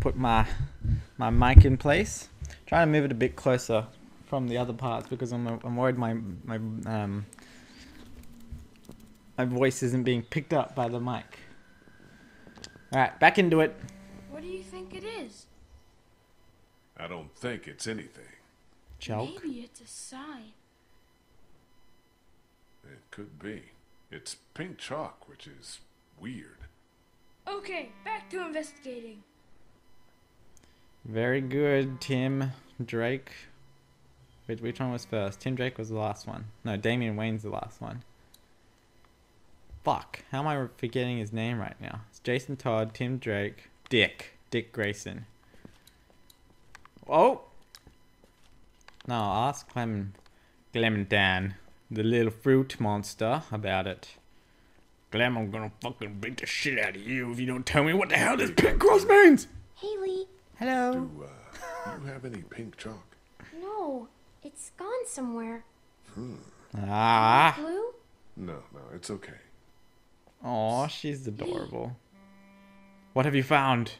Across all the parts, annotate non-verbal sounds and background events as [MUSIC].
Put my my mic in place. Trying to move it a bit closer from the other parts because I'm I'm worried my my um my voice isn't being picked up by the mic. All right, back into it. What do you think it is? I don't think it's anything. Joke. Maybe it's a sign. It could be. It's pink chalk, which is weird. Okay, back to investigating. Very good, Tim Drake. Wait, which one was first? Tim Drake was the last one. No, Damian Wayne's the last one. Fuck. How am I forgetting his name right now? It's Jason Todd, Tim Drake, Dick. Dick Grayson. Oh! No, ask Clem Clementine, the little fruit monster, about it. Clem, I'm gonna fucking beat the shit out of you if you don't tell me what the hell this pink cross means! Haley, Hello? Do, uh, you have any pink chalk? no, it's gone somewhere. Hmm. Ah! Blue? No, no, it's okay. Aw, she's adorable. What have you found?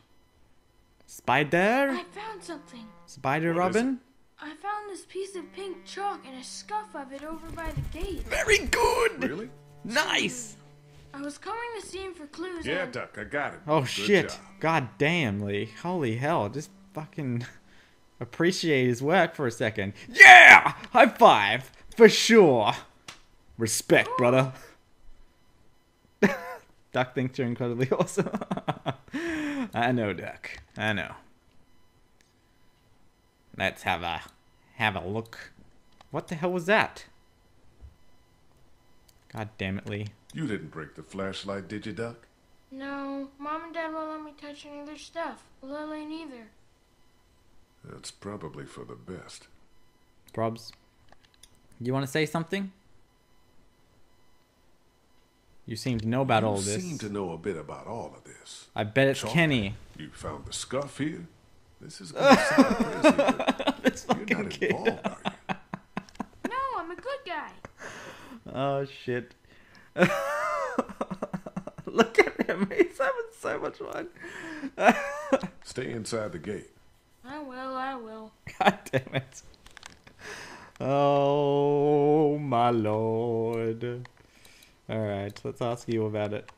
Spider? I found something. Spider What is Robin? I found this piece of pink chalk and a scuff of it over by the gate. Very good! Really? Nice! I was coming to see him for clues. Yeah, and Duck, I got it. Oh Good shit. job. God damn, Lee. Holy hell. Just fucking appreciate his work for a second. Yeah! High five! For sure! Respect, brother. [LAUGHS] Duck thinks you're incredibly [LAUGHS] awesome. [LAUGHS] I know, Duck. I know. Let's have a have a look. What the hell was that? God damn it, Lee. You didn't break the flashlight, did you, Duck? No, mom and dad won't let me touch any of their stuff. Lilly neither. That's probably for the best. Probs. You want to say something? You seem to know about you all this. You seem to know a bit about all of this. I bet it's Chalk. Kenny. You found the scuff here? This is going to sound [LAUGHS] crazy, but [LAUGHS] this you're fucking not kid. involved, are you? No, I'm a good guy. Oh shit. [LAUGHS] Look at him. He's having so much fun. Stay inside the gate. I will, I will. God damn it. Oh my lord. Alright, let's ask you about it.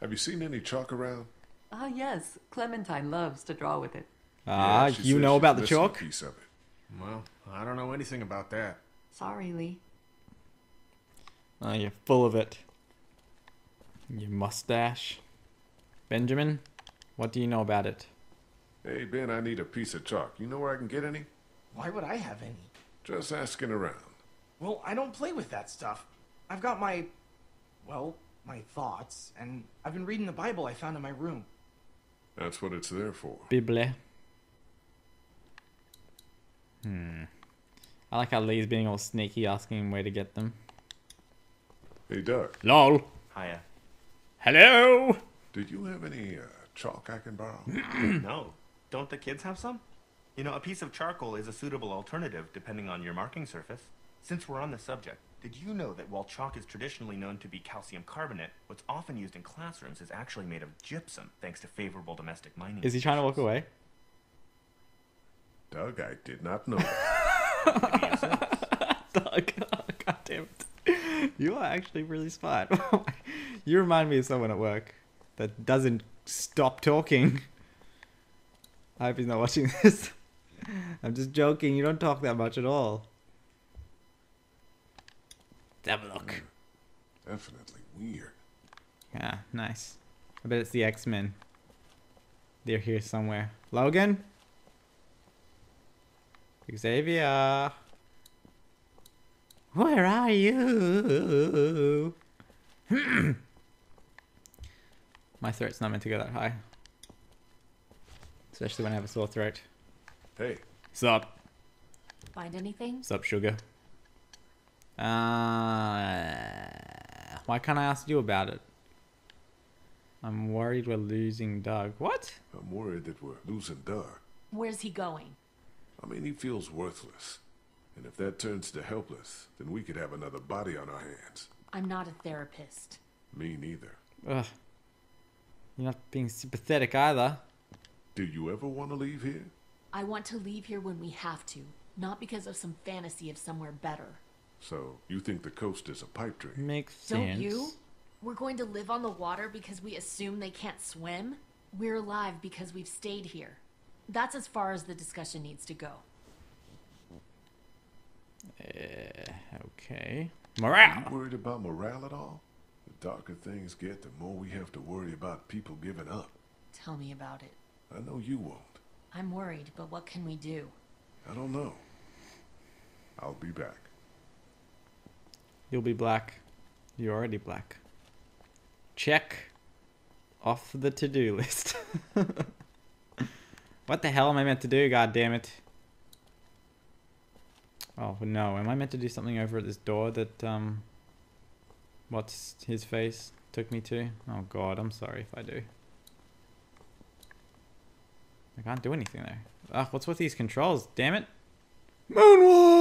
Have you seen any chalk around? Ah, yes. Clementine loves to draw with it. Ah, Yeah, you know about the chalk? Piece of it. Well, I don't know anything about that. Sorry, Lee. Oh, you're full of it. Your mustache. Benjamin, what do you know about it? Hey, Ben, I need a piece of chalk. You know where I can get any? Why would I have any? Just asking around. Well, I don't play with that stuff. I've got my, well, my thoughts, and I've been reading the Bible I found in my room. That's what it's there for. Bible. Hmm. I like how Lee's being all sneaky, asking him where to get them. Hey, Duck, LOL. Hiya. Hello. did you have any uh, chalk I can borrow? [CLEARS THROAT] no. Don't the kids have some? You know, a piece of charcoal is a suitable alternative depending on your marking surface. Since we're on the subject, did you know that while chalk is traditionally known to be calcium carbonate, what's often used in classrooms is actually made of gypsum thanks to favorable domestic mining? Is he trying to walk away? Doug, I did not know that. [LAUGHS] Doug. [LAUGHS] Oh, God damn it. You are actually really smart. [LAUGHS] you remind me of someone at work that doesn't stop talking. I hope he's not watching this. I'm just joking. You don't talk that much at all. Let's have a look. Definitely weird. Yeah, nice. I bet it's the X Men. They're here somewhere. Logan? Xavier? Where are you? [CLEARS THROAT] My throat's not meant to go that high. Especially when I have a sore throat. Hey, Sup? Find anything? Sup, sugar? Uh, why can't I ask you about it? I'm worried we're losing Doug. What? I'm worried that we're losing Doug. Where's he going? I mean, he feels worthless. And if that turns to helpless, then we could have another body on our hands. I'm not a therapist. Me neither. Ugh. You're not being sympathetic either. Do you ever want to leave here? I want to leave here when we have to, not because of some fantasy of somewhere better. So, you think the coast is a pipe dream? Makes sense. Don't you? We're going to live on the water because we assume they can't swim? We're alive because we've stayed here. That's as far as the discussion needs to go. Eh, okay. morale You Morale. worried about morale at all? The darker things get, the more we have to worry about people giving up. Tell me about it. I know you won't. I'm worried, but what can we do? I don't know. I'll be back. You'll be black. You're already black. Check off the to-do [LAUGHS] list. what the hell am I meant to do? God damn it. Oh no, am I meant to do something over at this door that um what's his face took me to? Oh god, I'm sorry if I do. I can't do anything there. Ah, what's with these controls? Damn it. Moonwalk!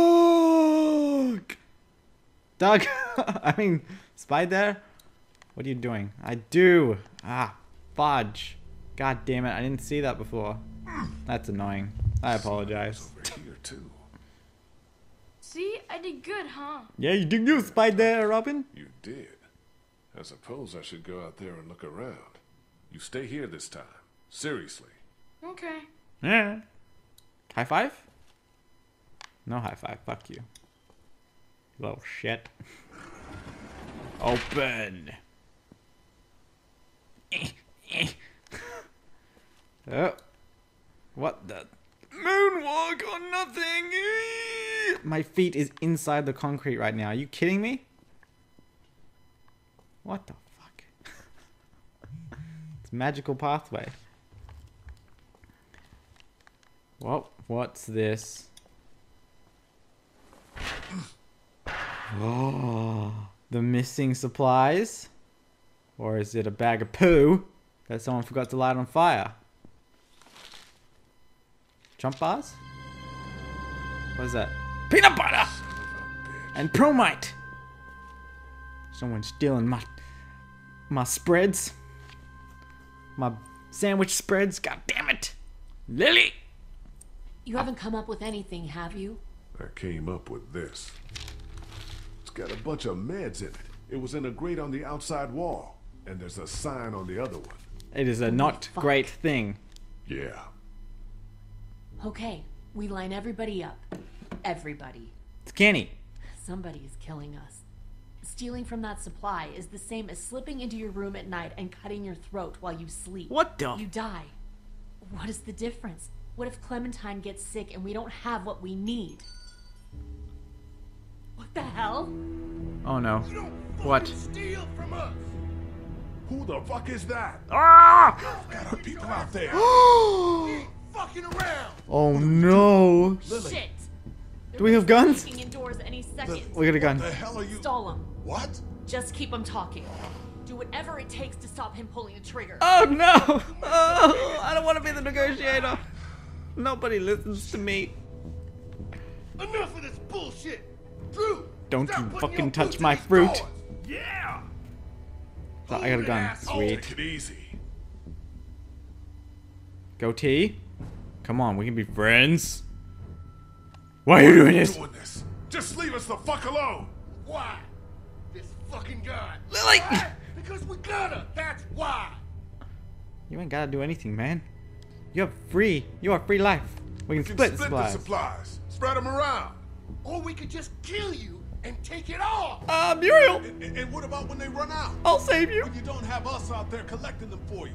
Doug, [LAUGHS] I mean, Spider, what are you doing? I do. Ah, fudge. God damn it, I didn't see that before. That's annoying. I apologize. Over [LAUGHS] here, too. See, I did good, huh? Yeah, you did good, Spider, Robin. You did. I suppose I should go out there and look around. You stay here this time. Seriously. Okay. Yeah. High five? No high five. Fuck you. Little shit. Open. [LAUGHS] oh. What the? Moonwalk on nothing! [LAUGHS] My feet is inside the concrete right now. Are you kidding me? What the fuck? [LAUGHS] it's magical pathway. Well, what's this? Oh, the missing supplies? Or is it a bag of poo that someone forgot to light on fire? Jump bars? What is that? Peanut butter! Son of a bitch. And promite! Someone's stealing my my spreads. My sandwich spreads, god damn it! Lilly! You haven't come up with anything, have you? I came up with this. It's got a bunch of meds in it. It was in a grate on the outside wall. And there's a sign on the other one. It is a not fuck. great thing. Yeah. Okay, we line everybody up. Everybody. It's Kenny. Somebody is killing us. Stealing from that supply is the same as slipping into your room at night and cutting your throat while you sleep. What the? You die. What is the difference? What if Clementine gets sick and we don't have what we need? What the hell? Oh no. What? Steal from us! Who the fuck is that? Ah! Got our people out there. [GASPS] fucking around! Oh no. Shit! Do we have guns? Breaking indoors any second. We got a gun. The hell are you? Stall him. What? Just keep him talking. Do whatever it takes to stop him pulling the trigger. Oh no! Oh, I don't want to be the negotiator. Nobody listens to me. Enough of this bullshit! Drew! Don't stop you fucking touch my fruit. drawers. Yeah! So I got a gun. Sweet. Take it easy. Goatee? Come on, we can be friends. Why are you doing this? Doing this. Just leave us the fuck alone. Why? This fucking guy. Lilly! Ah, because we gotta. That's why. You ain't gotta do anything, man. You're free. You have free life. We can We can split, split supplies. the supplies. Spread them around. Or we could just kill you and take it all. Uh, Muriel, And, and what about when they run out? I'll save you. When you don't have us out there collecting them for you?